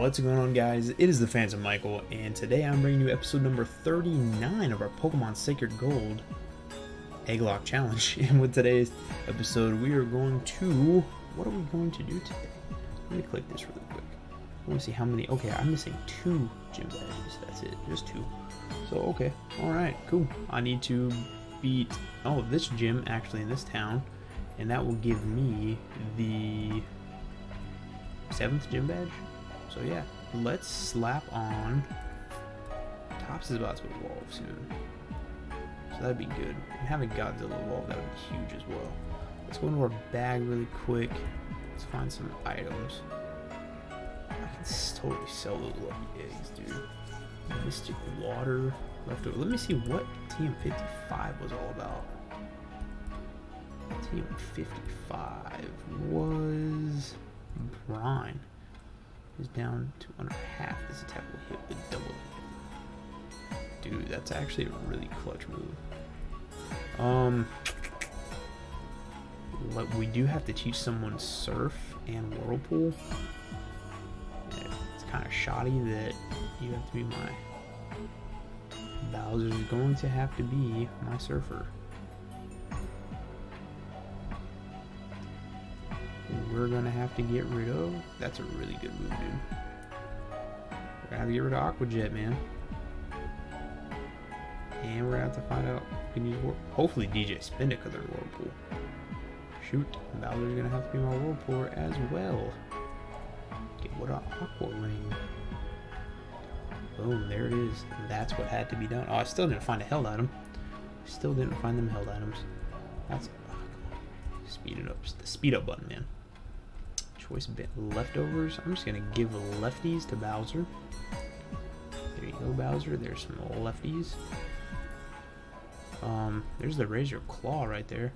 What's going on guys? It is the Phantom Michael and today I'm bringing you episode number 39 of our Pokemon Sacred Gold Egglocke Challenge. And with today's episode we are going to... What are we going to do today? Let me click this really quick. I want to see how many... Okay, I'm missing two gym badges. That's it. Just two. So, okay. Alright, cool. I need to beat... Oh, this gym actually in this town. And that will give me the seventh gym badge. So yeah, let's slap on. Tops is about to evolve soon. So that'd be good. And having Godzilla evolve, that would be huge as well. Let's go into our bag really quick. Let's find some items. I can totally sell those lucky eggs, dude. Mystic water left over. Let me see what TM55 was all about. TM55 was brine is down to under half. This attack will hit with double Dude, that's actually a really clutch move. Um, but we do have to teach someone Surf and Whirlpool. It's kind of shoddy that you have to be my... Bowser's going to have to be my Surfer. We're gonna have to get rid of. That's a really good move, dude. We're gonna have to get rid of Aqua Jet, man. And we're gonna have to find out can use hopefully DJ spin it because they're Whirlpool. Shoot, Bowser's gonna have to be my Whirlpool as well. Get what an Aqua Ring. Boom, there it is. That's what had to be done. Oh, I still didn't find a held item. Still didn't find them held items. That's oh, speed it up. The speed up button, man choice bit leftovers. I'm just gonna give lefties to Bowser. There you go, Bowser. There's some lefties. Um, there's the Razor Claw right there.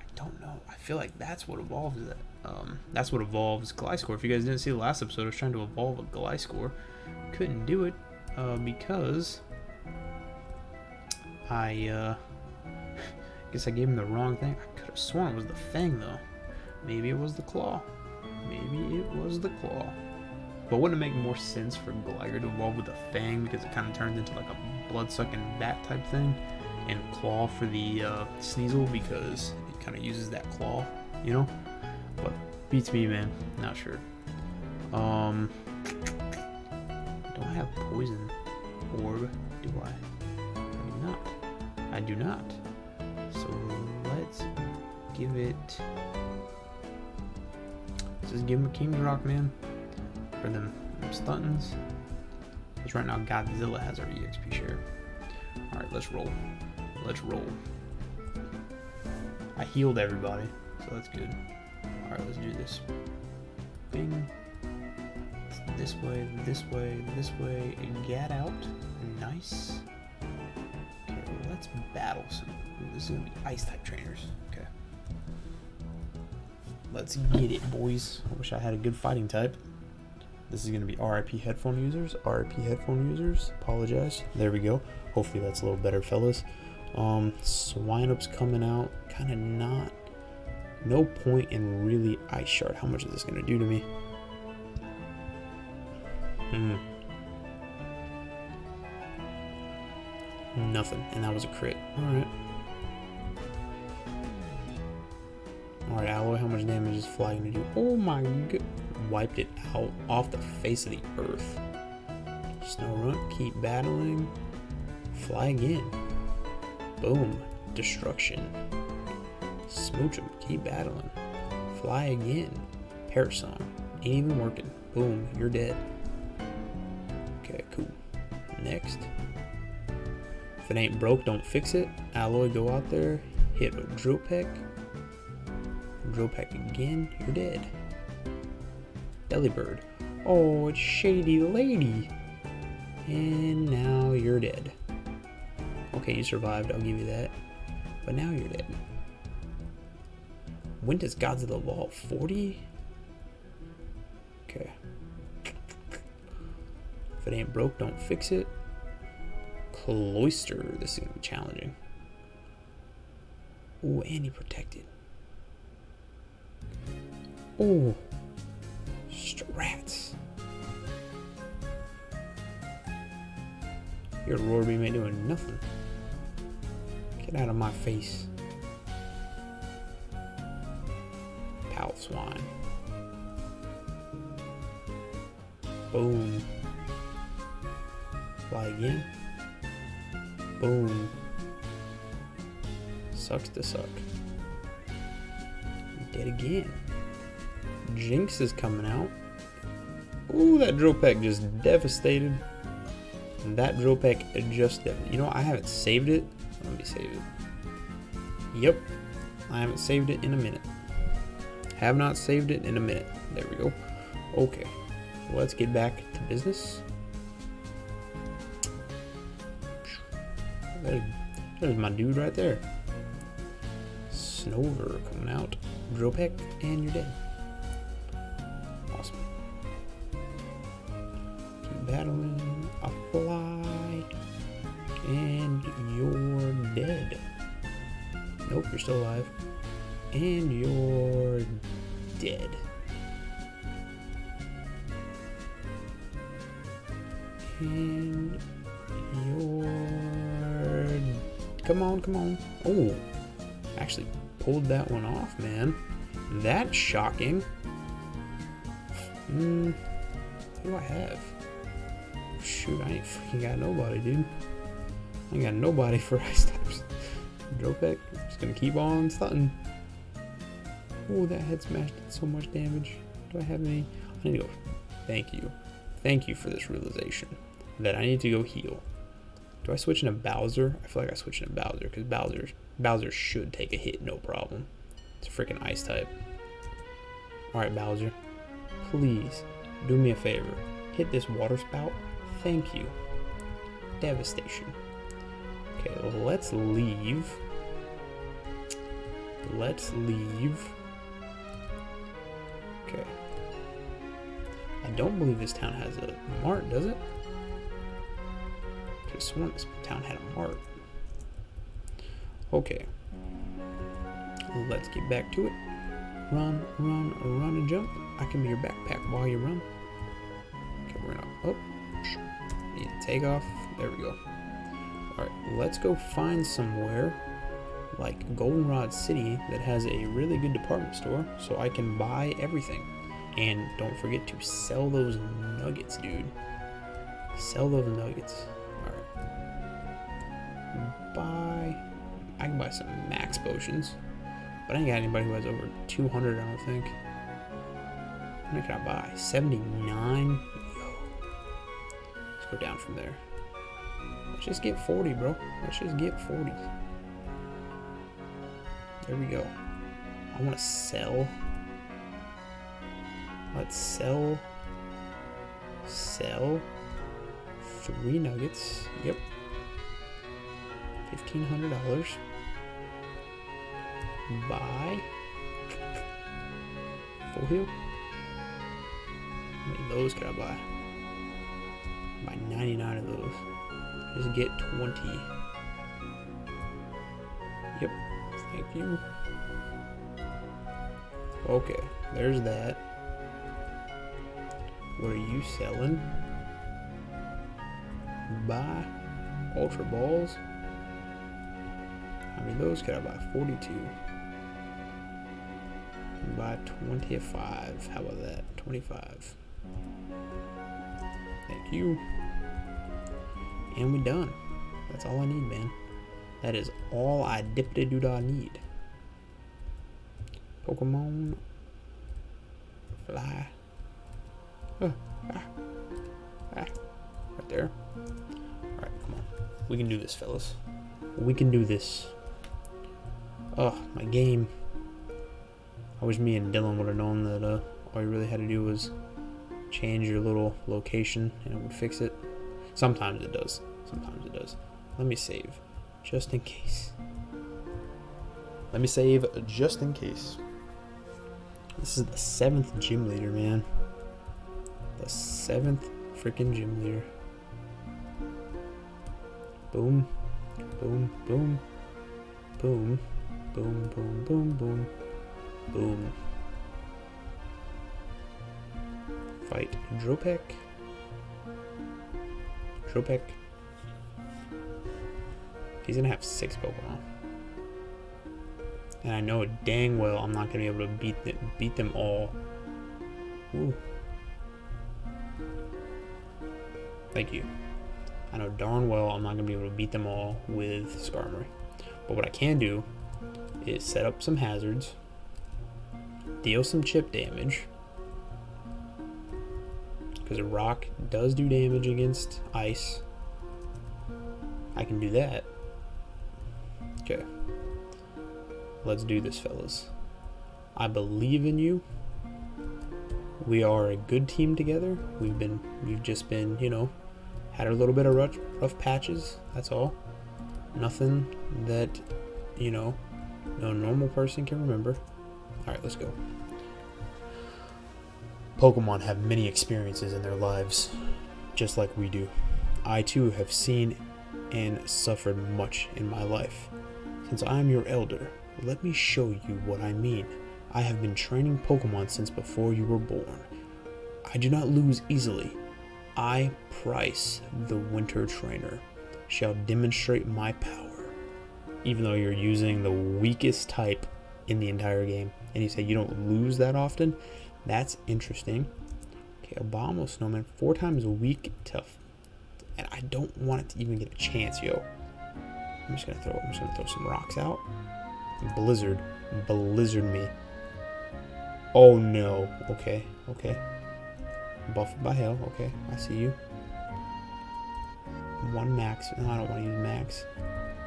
I don't know. I feel like that's what evolves that. Um, that's what evolves Gliscor. If you guys didn't see the last episode, I was trying to evolve a Gliscor. Couldn't do it uh, because I uh, guess I gave him the wrong thing. I could have sworn it was the Fang though. Maybe it was the Claw. Maybe it was the claw. But wouldn't it make more sense for Gligar to evolve with a fang because it kind of turns into like a blood-sucking bat type thing? And claw for the uh, Sneasel because it kind of uses that claw, you know? But beats me, man. Not sure. Um, do I have poison orb? Do I? I do not. I do not. So let's give it just give him a King's Rock, man. For them, them stuntins. Because right now Godzilla has our EXP share. Alright, let's roll. Let's roll. I healed everybody, so that's good. Alright, let's do this. Bing. This way, this way, this way, and get out. Nice. Okay, let's battle some. This is gonna be ice type trainers. Okay. Let's get it, boys. I wish I had a good fighting type. This is going to be RIP headphone users. RIP headphone users. Apologize. There we go. Hopefully that's a little better, fellas. Um, Swinub's coming out. Kind of not. No point in really Ice Shard. How much is this going to do to me? Hmm. Nothing. And that was a crit. Alright. Alright, Alloy, how much damage is Fly gonna do? Oh my god. Wiped it out off the face of the earth. Snorunt, keep battling. Fly again. Boom. Destruction. Smoochum, keep battling. Fly again. Parasong. Ain't even working. Boom, you're dead. Okay, cool. Next. If it ain't broke, don't fix it. Alloy, go out there. Hit a Drill Peck. Drill Peck again, you're dead. Delibird. Oh, it's Shady Lady. And now you're dead. Okay, you survived, I'll give you that. But now you're dead. When does Gods of the evolve? 40? Okay. If it ain't broke, don't fix it. Cloyster. This is to be challenging. Oh, and he protected. Ooh. Strats. Your roar beam ain't doing nothing. Get out of my face. pal, Swan. Boom. Fly again. Boom. Sucks to suck. Dead again. Jynx is coming out. Ooh, that drill peck just devastated. That drill peck just. You know, I haven't saved it. Let me save it. Yep, I haven't saved it in a minute. Have not saved it in a minute. There we go. Okay, let's get back to business. There's, my dude right there. Snover coming out. Drill peck, and you're dead. Battling. Apply. And you're dead. Nope, you're still alive. And you're dead. And you're... Come on, come on. Oh, actually pulled that one off, man. That's shocking. Hmm, what do I have? Oh, shoot, I ain't freaking got nobody, dude. I ain't got nobody for ice types. Drill Peck, just gonna keep on stunting. Oh, that head smash did so much damage. Do I have any? I need to go. Thank you. Thank you for this realization that I need to go heal. Do I switch into Bowser? I feel like I switch into Bowser because Bowser Bowser should take a hit no problem. It's a freaking ice type. Alright, Bowser. Please do me a favor. Hit this water spout. Thank you. Devastation. Okay, let's leave. Let's leave Okay. I don't believe this town has a mart, does it? Could have sworn this town had a mart. Okay. Let's get back to it. Run, run, run and jump. I can be your backpack while you run. Need to take off. There we go. Alright, let's go find somewhere like Goldenrod City that has a really good department store so I can buy everything. And don't forget to sell those nuggets, dude. Sell those nuggets. Alright. Buy. I can buy some max potions. But I ain't got anybody who has over 200, I don't think. How many can I buy? 79? Let's go down from there. Let's just get 40, bro. Let's just get 40. There we go. I want to sell. Let's sell. Sell. Three nuggets. Yep. $1,500. Buy. Full heal. How many of those can I buy? Buy 99 of those. Just get 20. Yep. Thank you. Okay, there's that. What are you selling? Buy Ultra Balls. How many those could I buy? 42. Buy 25. How about that? 25. You. And we're done. That's all I need, man. That is all I dippity doo dah need. Pokemon fly. Oh, ah, ah, right there. Alright, come on. We can do this, fellas. We can do this. Oh, my game. I wish me and Dylan would have known that uh, all you really had to do was change your little location and it would fix it. Sometimes it does. Sometimes it does. Let me save just in case. Let me save just in case. This is the seventh gym leader, man. The seventh freaking gym leader. Boom, boom, boom, boom, boom, boom, boom, boom, boom. Fight Drill Peck. Dropek. He's gonna have six Pokemon. And I know dang well I'm not gonna be able to beat them, beat them all. Ooh. Thank you. I know darn well I'm not gonna be able to beat them all with Skarmory. But what I can do is set up some hazards, deal some chip damage, because a rock does do damage against ice. I can do that. Okay. Let's do this, fellas. I believe in you. We are a good team together. We've been, we've just been, you know, had a little bit of rough, rough patches. That's all. Nothing that, you know, no normal person can remember. All right, let's go. Pokemon have many experiences in their lives, just like we do. I too have seen and suffered much in my life. Since I am your elder, let me show you what I mean. I have been training Pokemon since before you were born. I do not lose easily. I, Pryce, the Winter Trainer, shall demonstrate my power. Even though you're using the weakest type in the entire game, and you say you don't lose that often, that's interesting. Okay, Abomasnow, four times a week, tough. And I don't want it to even get a chance, yo. I'm just gonna throw I'm just gonna throw some rocks out. Blizzard. Blizzard me. Oh no. Okay, okay. Buffed by hell, okay. I see you. One max. No, I don't want to use max.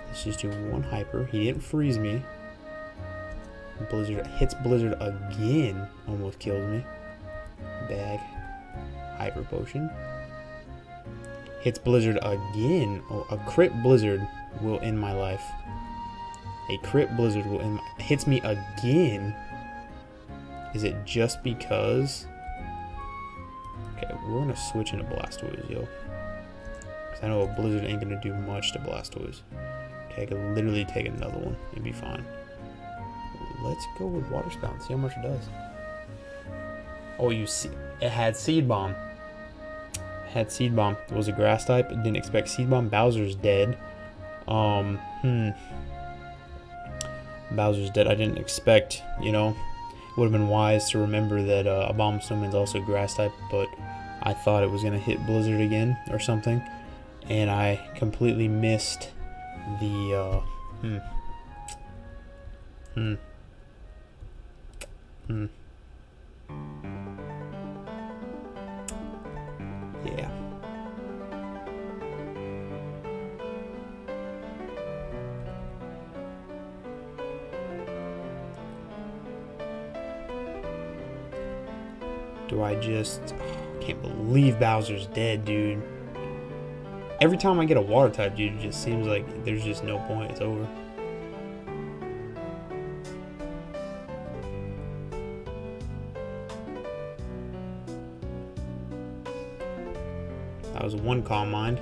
Let's just do one hyper. He didn't freeze me. Blizzard hits Blizzard again. Almost kills me. Bag. Hyper potion. Hits Blizzard again. Oh, a crit Blizzard will end my life. A crit Blizzard will end my, hits me again. Is it just because? Okay, we're gonna switch into Blastoise, yo. Cause I know a Blizzard ain't gonna do much to Blastoise. Okay, I could literally take another one and be fine. Let's go with Water Spout and see how much it does. Oh, you see, it had Seed Bomb. It had Seed Bomb. It was a grass type. Didn't expect Seed Bomb. Bowser's dead. Um, hmm. Bowser's dead. I didn't expect, you know, it would have been wise to remember that uh, Abomasnow's also grass type, but I thought it was going to hit Blizzard again or something. And I completely missed the, uh, hmm. Hmm. Hmm. Yeah. Do I just... Oh, can't believe Bowser's dead, dude. Every time I get a water type, dude, it just seems like there's just no point. It's over. Was one calm mind.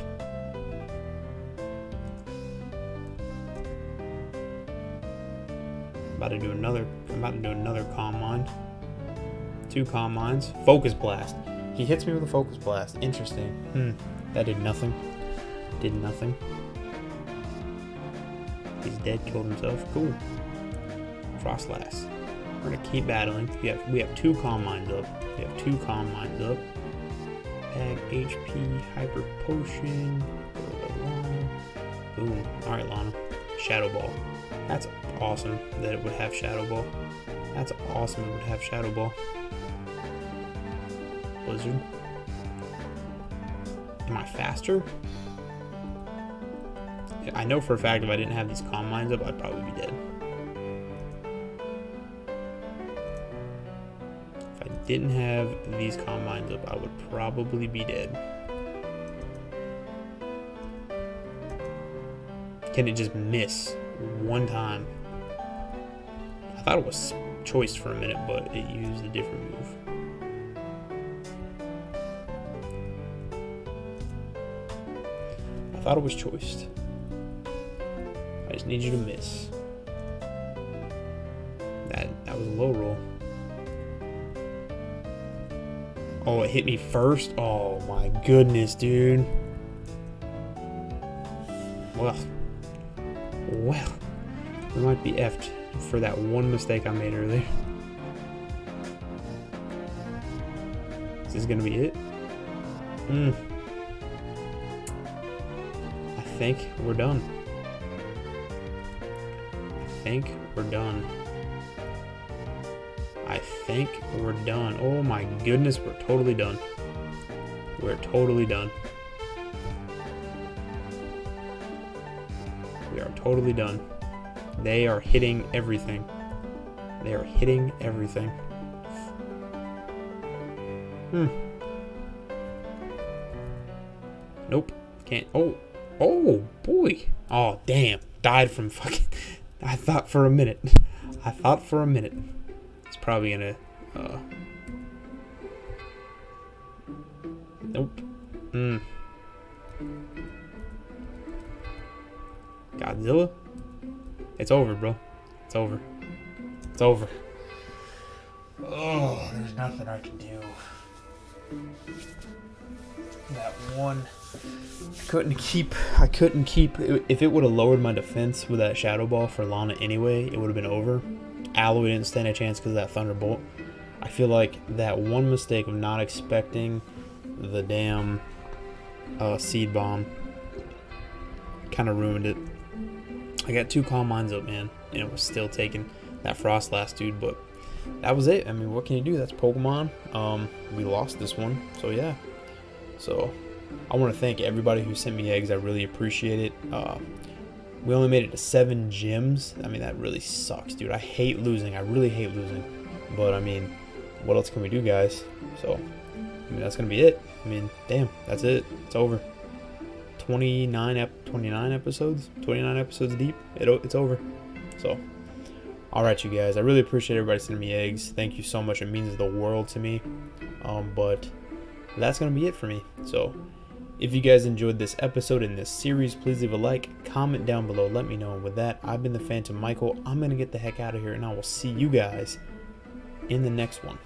About to do another. I'm about to do another calm mind. Two calm minds. Focus blast. He hits me with a focus blast. Interesting. Hmm. That did nothing. Did nothing. He's dead. Killed himself. Cool. Froslass. We're gonna keep battling. We have we have two calm minds up. We have two calm minds up. HP, Hyper Potion. Boom. Alright, Lana. Shadow Ball. That's awesome that it would have Shadow Ball. That's awesome it would have Shadow Ball. Blizzard. Am I faster? I know for a fact if I didn't have these calm minds up, I'd probably be dead. Didn't have these calm minds up, I would probably be dead. Can it just miss one time? I thought it was choice for a minute, but it used a different move. I thought it was choiced. I just need you to miss. That that was a low roll. Oh, it hit me first? Oh my goodness, dude. Well, Well, we might be effed for that one mistake I made earlier. Is this gonna be it? Hmm. I think we're done. I think we're done. Think we're done. Oh my goodness, we're totally done. We're totally done. We are totally done. They are hitting everything. They are hitting everything. Hmm. Nope. Can't. Oh. Oh, boy. Oh, damn. Died from fucking. I thought for a minute. I thought for a minute. It's probably gonna. Uh... Nope. Hmm. Godzilla? It's over, bro. It's over. It's over. Oh, there's nothing I can do. That one I couldn't keep I couldn't keep if it would have lowered my defense with that shadow ball for Lana anyway, it would have been over. Alloy didn't stand a chance because of that thunderbolt. I feel like that one mistake of not expecting the damn uh, seed bomb kind of ruined it. I got two calm minds up, man, and it was still taking that Froslass dude, but that was it. I mean, what can you do? That's Pokemon. Um, we lost this one, so yeah. So I want to thank everybody who sent me eggs. I really appreciate it. Uh, we only made it to seven gyms. I mean, that really sucks, dude. I hate losing. I really hate losing. But I mean, what else can we do, guys? So, I mean, that's gonna be it. I mean, damn, that's it. It's over. 29 ep 29 episodes 29 episodes deep it, it's over so all right you guys i really appreciate everybody sending me eggs thank you so much it means the world to me um, but that's gonna be it for me so if you guys enjoyed this episode in this series please leave a like comment down below let me know. And with that i've been the phantom michael. I'm gonna get the heck out of here and i will see you guys in the next one